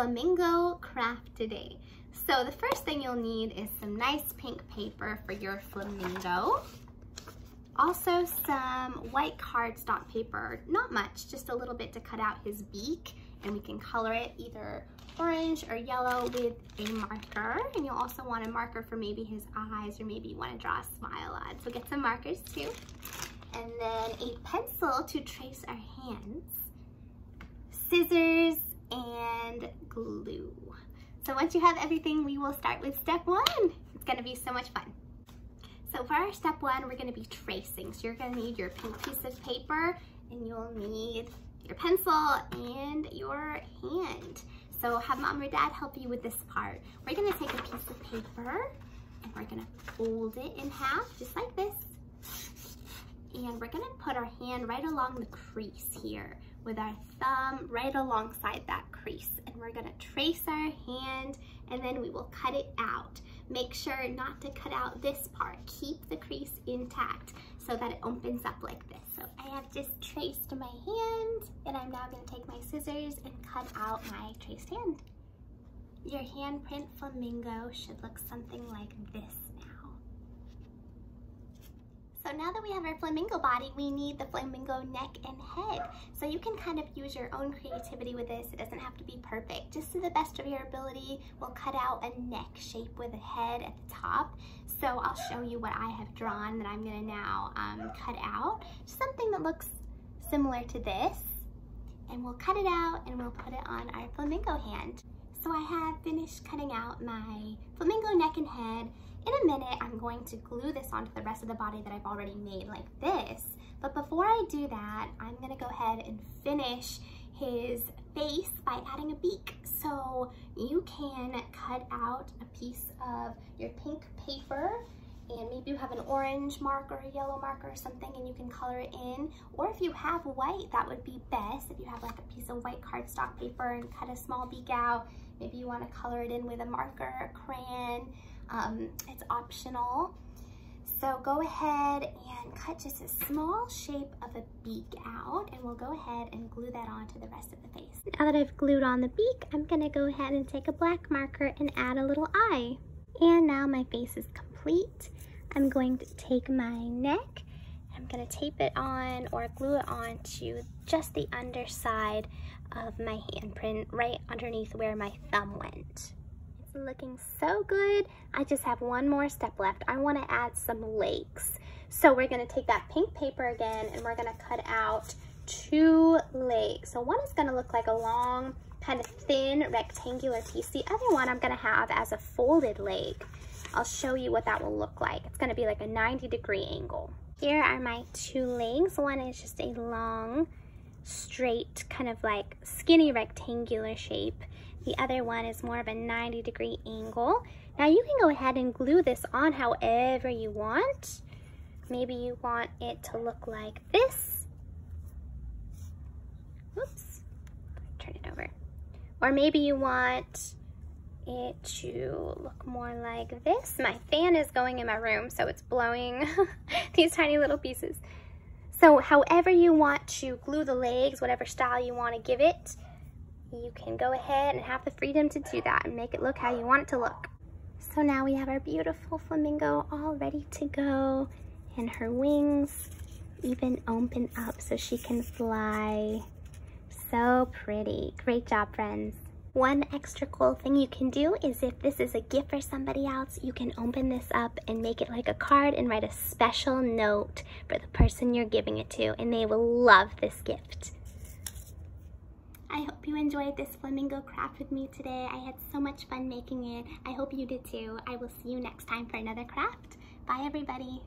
flamingo craft today. So the first thing you'll need is some nice pink paper for your flamingo. Also some white cardstock paper, not much, just a little bit to cut out his beak and we can color it either orange or yellow with a marker. And you'll also want a marker for maybe his eyes or maybe you want to draw a smile on. So get some markers too. And then a pencil to trace our hands, scissors, and glue. So once you have everything, we will start with step one. It's gonna be so much fun. So for our step one, we're gonna be tracing. So you're gonna need your pink piece of paper and you'll need your pencil and your hand. So have mom or dad help you with this part. We're gonna take a piece of paper and we're gonna fold it in half, just like this. And we're gonna put our hand right along the crease here with our thumb right alongside that crease. And we're gonna trace our hand and then we will cut it out. Make sure not to cut out this part. Keep the crease intact so that it opens up like this. So I have just traced my hand and I'm now gonna take my scissors and cut out my traced hand. Your handprint flamingo should look something like this so now that we have our flamingo body, we need the flamingo neck and head. So you can kind of use your own creativity with this. It doesn't have to be perfect. Just to the best of your ability, we'll cut out a neck shape with a head at the top. So I'll show you what I have drawn that I'm gonna now um, cut out. Something that looks similar to this. And we'll cut it out and we'll put it on our flamingo hand. So I have finished cutting out my flamingo neck and head in a minute, I'm going to glue this onto the rest of the body that I've already made like this. But before I do that, I'm gonna go ahead and finish his face by adding a beak. So you can cut out a piece of your pink paper and maybe you have an orange marker, a yellow marker or something and you can color it in. Or if you have white, that would be best. If you have like a piece of white cardstock paper and cut a small beak out, maybe you wanna color it in with a marker, a crayon, um, it's optional. So go ahead and cut just a small shape of a beak out and we'll go ahead and glue that onto the rest of the face. Now that I've glued on the beak, I'm gonna go ahead and take a black marker and add a little eye. And now my face is complete. I'm going to take my neck, I'm gonna tape it on or glue it on to just the underside of my handprint right underneath where my thumb went It's looking so good. I just have one more step left. I wanna add some legs. So we're gonna take that pink paper again and we're gonna cut out two legs. So one is gonna look like a long, kind of thin rectangular piece. The other one I'm gonna have as a folded leg. I'll show you what that will look like. It's gonna be like a 90 degree angle. Here are my two legs. One is just a long, straight, kind of like skinny rectangular shape. The other one is more of a 90 degree angle. Now you can go ahead and glue this on however you want. Maybe you want it to look like this. Oops, turn it over. Or maybe you want it to look more like this. My fan is going in my room, so it's blowing these tiny little pieces. So however you want to glue the legs, whatever style you want to give it, you can go ahead and have the freedom to do that and make it look how you want it to look. So now we have our beautiful flamingo all ready to go and her wings even open up so she can fly. So pretty. Great job, friends. One extra cool thing you can do is if this is a gift for somebody else, you can open this up and make it like a card and write a special note for the person you're giving it to, and they will love this gift. I hope you enjoyed this flamingo craft with me today. I had so much fun making it. I hope you did too. I will see you next time for another craft. Bye everybody.